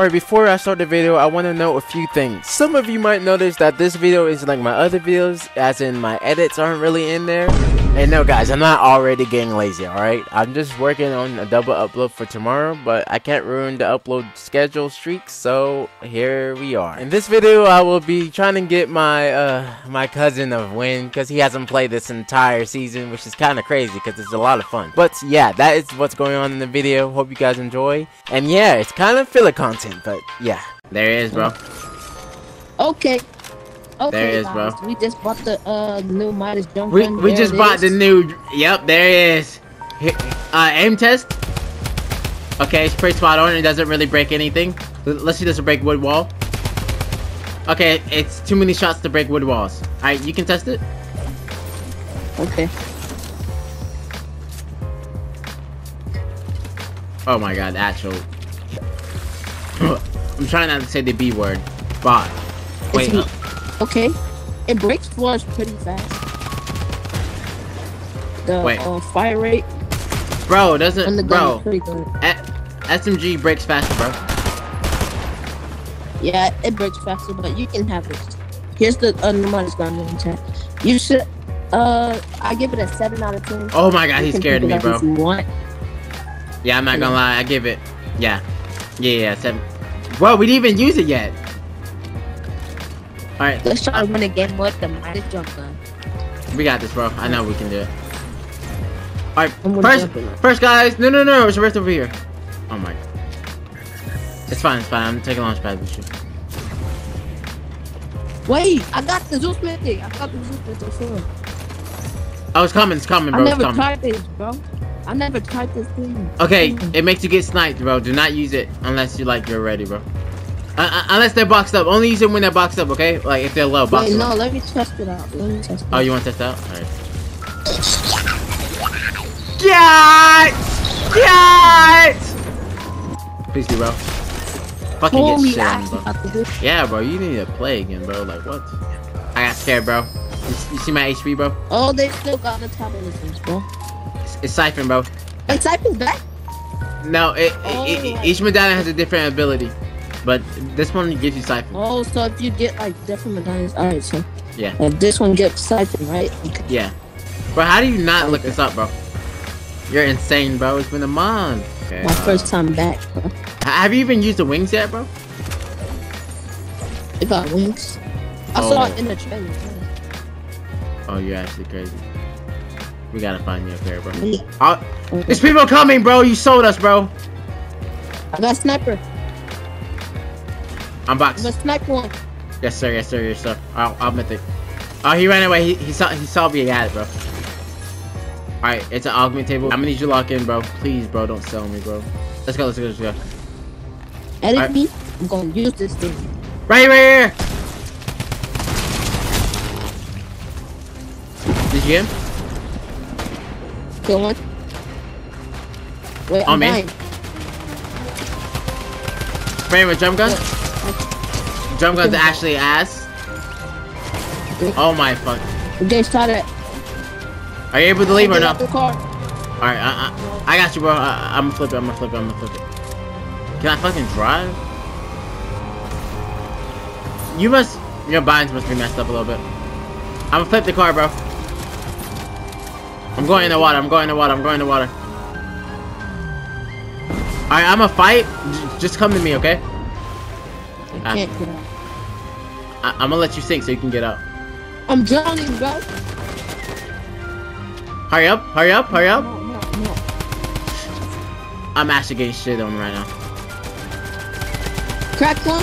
Alright, before I start the video, I want to know a few things. Some of you might notice that this video is like my other videos, as in my edits aren't really in there. And no guys, I'm not already getting lazy, alright? I'm just working on a double upload for tomorrow, but I can't ruin the upload schedule streak, so here we are. In this video, I will be trying to get my uh my cousin of win, because he hasn't played this entire season, which is kind of crazy, because it's a lot of fun. But yeah, that is what's going on in the video. Hope you guys enjoy. And yeah, it's kind of filler content but yeah. There it is, bro. Okay. Okay, There it is, guys, bro. We just bought the uh new Midas jump We gun. we There just bought is. the new. Yep, there it is. Here- Uh, aim test. Okay, it's pretty spot on. It doesn't really break anything. Let's see, does it break wood wall? Okay, it's too many shots to break wood walls. All right, you can test it. Okay. Oh my god, actual. I'm trying not to say the B word. Bot. Wait. Okay. It breaks floors pretty fast. The Wait. Uh, fire rate bro, the doesn't. gun Bro, good. SMG breaks faster, bro. Yeah, it breaks faster, but you can have it. Here's the uh, Midas gun in chat. You should. Uh, I give it a seven out of ten. Oh my god, You he scared me, bro. If you want. Yeah, I'm not gonna lie. I give it. Yeah. Yeah, yeah, seven. Bro, we didn't even use it yet. Alright, Let's try to win a game with the Midas jump gun. we got this, bro. I know we can do it. Alright, first, first, guys. No, no, no. It's Rift over here. Oh my. It's fine, it's fine. I'm taking a launch pad with you. Wait, I got the Zeus thing. I got the Zeus before. Oh, it's coming, it's coming, I bro. It's coming. tried this, bro. I never tried this thing. Okay, Mm. it makes you get sniped, bro. Do not use it unless you like you're ready, bro. Uh, uh, unless they're boxed up. Only use it when they're boxed up, okay? Like if they're low, box Wait, no, up. let me test it out. Let me test it Oh, you want to test out? Alright. Get! Get! Please do, bro. Fucking Holy get shit on, bro. I got the Zeus. Yeah, bro, you need to play again, bro. Like, what? I got scared, bro. You, you see my HP, bro? Oh, they still got the tablets, bro. It's, it's Siphon, bro. And is back. No, it, Oh. it, it- each medallion has a different ability. But this one gives you Siphon. Oh, so if you get like different medallions, alright, so. Yeah. If this one gets siphon, right? Okay. Yeah. Bro, how do you not look this up, bro? You're insane, bro. It's been a month. Okay, My uh, first time back, bro. Have you even used the wings yet, bro? It got wings. I Oh. saw it in the trailer. Oh, you're actually crazy. We gotta find you up pair, bro. Yeah. Oh, there's people coming, bro. You sold us, bro. I got sniper. I'm boxed. got sniper one. Yes, sir. Yes, sir. Yes, sir. I'll, I'll mythic. Oh, he ran away. He, he saw he saw me. He had it, bro. All right, it's an augment table. I'm gonna need you to lock in, bro. Please, bro, don't sell me, bro. Let's go. Let's go. Let's go. Edit Alright. me. I'm gonna use this thing. Right here, right here. Did you get him? Kill one. Wait, Oh, I'm man. dying. Spraying with jump gun. Jump gun's Okay. actually ass. Oh my fuck. Okay, start it. Are you able to leave or Get no? the car. Alright, I, I, I got you, bro. Uh, I, I'm gonna flip it. I'm gonna flip it. I'm gonna flip it. Can I fucking drive? You must. Your binds must be messed up a little bit. I'm gonna flip the car, bro. I'm going in the water. I'm going in the water. I'm going in the water. Alright, I'm gonna fight. J- just come to me, okay? I Ah. can't get out. I, I'm gonna let you sink so you can get out. I'm drowning, bro. Hurry up! Hurry up! Hurry up! No, no, no. I'm actually getting shit on right now. Crack one.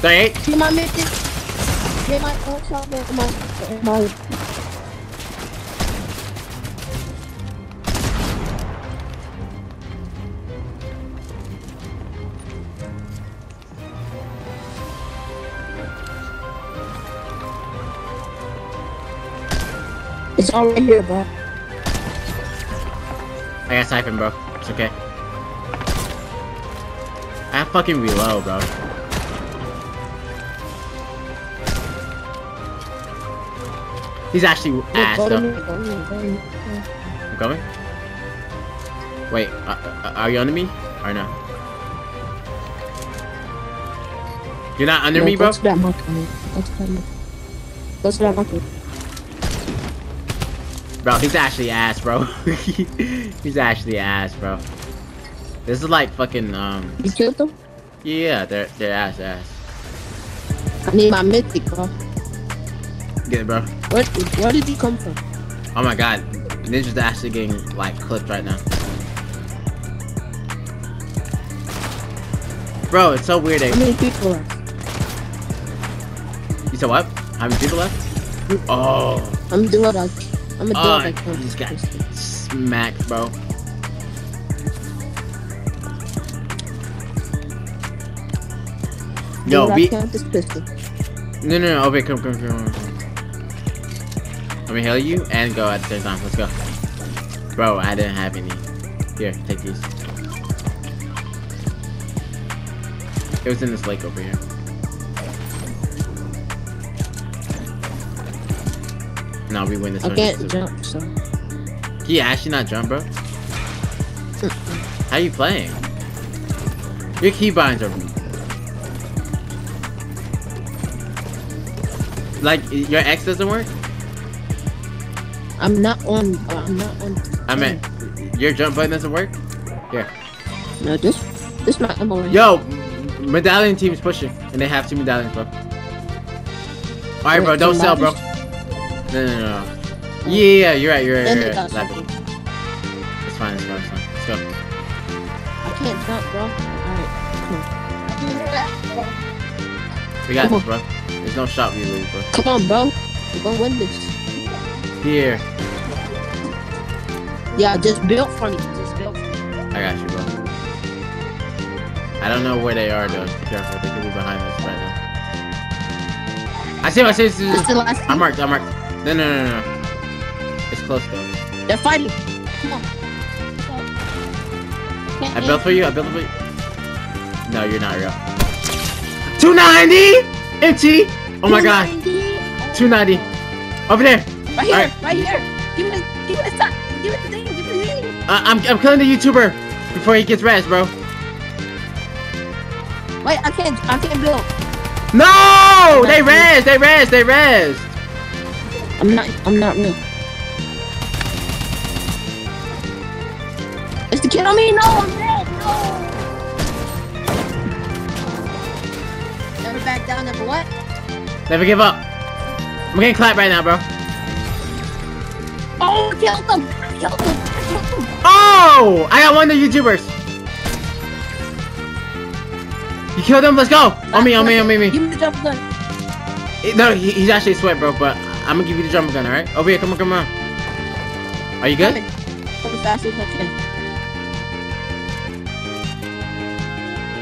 38. Get my mythic. Get my shot, man. My, my. It's all right here, bro. I got siphon, bro. It's okay. I have fucking reload, bro. He's actually Look, ass, though. me, go to me, go to me. I'm coming. Wait, uh, uh, are you under me? Or no? You're not under No, me, go bro? to that monkey. Go to that monkey. Go to that monkey. Bro, he's actually ass, bro. he's actually ass, bro. This is like fucking, um, You killed them? yeah, they're, they're ass ass. I need my mythic, bro. Get it, bro. Where, where did he come from? Oh my god, Ninja's actually getting, like, clipped right now. Bro, it's so weird. How many people are? you said what? How many people left? Oh, I'm doing what I. I'm gonna do oh, what I just got smacked, bro. Yo, what I be, this pistol. No, no, no. Okay, come, come, come, come. Let me heal you and go at the same time. Let's go. Bro, I didn't have any. Here, take these. It was in this lake over here. No, we win this I one. can't jump, so. Can you actually not jump, bro? How you playing? Your keybinds are... Like, your X doesn't work? I'm not on. Uh, I'm not on. I meant, your jump button doesn't work? Yeah. No, this. This my ammo. right Yo, medallion team is pushing, and they have two medallions, bro. Alright, bro, don't sell, bro. No, no, no. Yeah, yeah, you're right, you're right, you're right. got Lab it. something. It's fine, it's fine, it's fine. Let's go. I can't jump, bro. Alright, We got this, bro. There's no shot we lose, bro. come on, bro. We're gonna win this. Here. Yeah, just built for me. Just built for me. I got you, bro. I don't know where they are, though. Be careful. They could be behind us right now. I see him, I see him. I see him. I'm marked, I'm marked. No, no, no, no. It's close, though. They're fighting. Come on. I built for you, I built for you. No, you're not real. 290! Empty! Oh my god. 290. Over there. Right here, Alright. right here. Give me the, give me the stop. Give me the thing. Give me the thing. Uh, I'm, I'm killing the YouTuber before he gets rest, bro. Wait, I can't, I can't build. No! They res, they res, they res. I'm not, I'm not real. It's the kid on me. No, I'm dead. No. Never back down. Never what? Never give up. I'm getting clapped right now, bro. Oh, I killed them. I killed them. I killed them. Oh! I got one of the YouTubers. You killed him? Let's go! On me, on me, on me, on me. Give me the jump gun. No, he, he's actually sweat, bro, but I'm gonna give you the jumper gun, alright? Over here, come on, come on. Are you good? Come as fast as I can.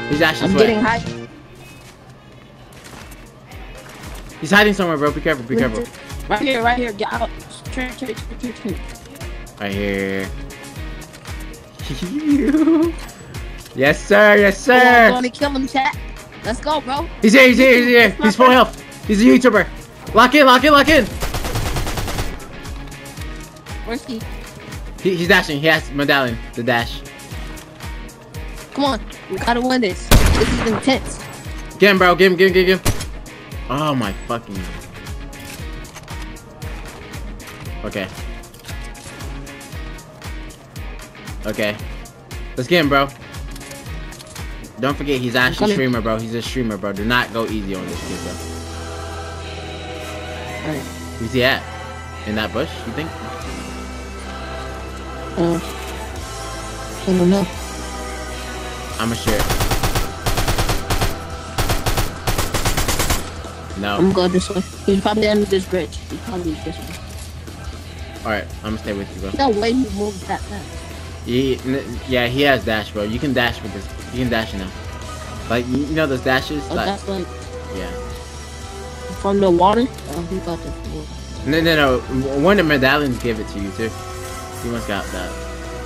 He's actually I'm sweating. getting high. He's hiding somewhere, bro. Be careful, be careful. Right here, right here. Get out. Turn, turn, turn, turn. Right here. yes, sir, yes, Oh, I'm sir. gonna kill him, chat. Let's go, bro. He's here, he's here, he's here. He's full health. He's a YouTuber. Lock in, lock in, lock in. Where's he? He, he's dashing. He has medallion, the dash. Come on. We gotta win this. This is intense. Get him, bro. Get him, get him, get him. Oh my fucking. Okay. Okay. Let's get him, bro. Don't forget, he's actually a streamer, bro. He's a streamer, bro. Do not go easy on this kid, bro. Alright. Where's he at? In that bush, you think? Uh, I don't know. I'ma share it. No. I'm going this way. He's probably under this bridge. He's probably this way. Alright, I'm gonna stay with you, bro. No way he moved that fast. He, yeah, he has dash, bro. You can dash with this. You can dash now. Like, you know those dashes? Oh, Like, that's like yeah. from the water. Oh, he got the. No, no, no. One of the medallions give it to you too. He must got that.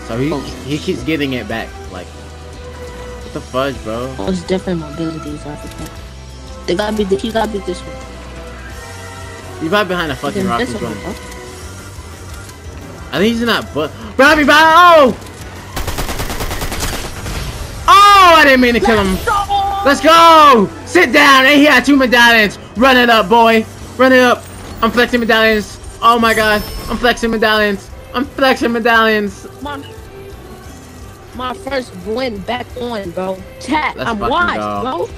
So he Oh. he keeps getting it back. Like, what the fudge, bro? Oh, it's different mobilities. I think. They gotta be. He gotta be this one. He's right behind a fucking Then rock. this He's one, running. I think he's in that butt. Robbie, oh! Oh! I didn't mean to kill him. Let's go! Let's go! Sit down! And he had two medallions. Run it up, boy. Run it up. I'm flexing medallions. Oh my god. I'm flexing medallions. I'm flexing medallions. My, my first win back on, bro. Chat, Let's I'm fucking go. bro.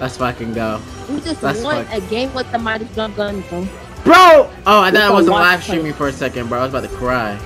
Let's fucking go. We just Let's won fuck- a game with the mighty gun gun, bro. Bro! Oh, I thought I wasn't live streaming for a second, bro. I was about to cry.